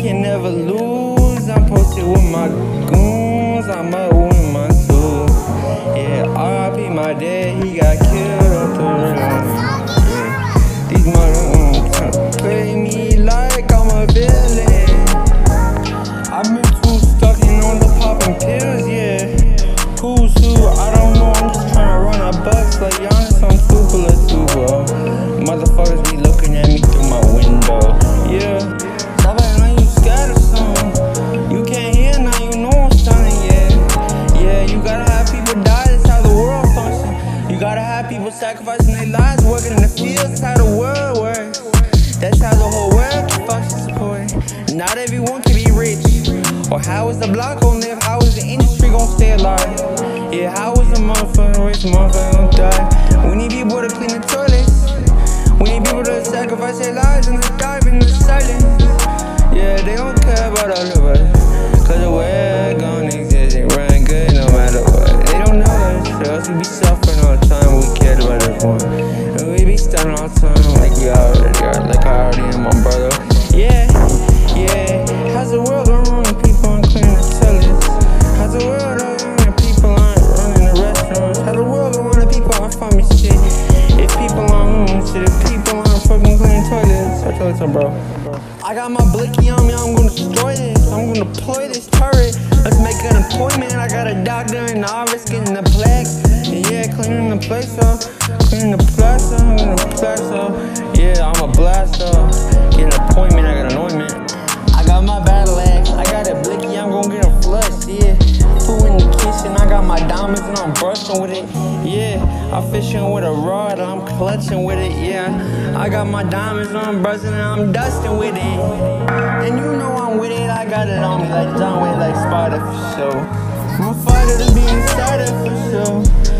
can never lose. I'm posted with my goons. I'm up you gotta have people die. That's how the world functions. You gotta have people sacrificing their lives, working in the fields. That's how the world works. That's how the whole world can function support. Not everyone can be rich. Or how is the block gonna live? How is the industry gonna stay alive? Yeah, how is the motherfucking rich motherfucker gonna die? We need people to clean the toilets. We need people to sacrifice their lives and to dive in the silence. Yeah, they don't care about all of us. Cause the world the time like we already are, like I already am, my brother. Yeah, yeah. How's the world gonna run people aren't cleaning the toilets? How's the world gonna run people aren't running the restaurants? How the world gonna run people aren't farming shit? If people aren't moving shit, if people aren't fucking cleaning toilets, I told you, bro. I got my blicky on me, I'm gonna destroy this. I'm gonna deploy this turret. Let's make an appointment. I got a doctor in the office getting the plaque. Yeah, cleaning the place up, cleaning the Yeah, I'm a blaster. Get an appointment, I got an ointment. I got my battle axe, I got a blicky, I'm gonna get a flush, yeah. Food in the kitchen, I got my diamonds and I'm brushing with it, yeah. I'm fishing with a rod, I'm clutching with it, yeah. I got my diamonds, I'm brushing and I'm dusting with it. And you know I'm with it, I got it on me like John Wayne, like Sparta for sure. A fighter to be it for sure.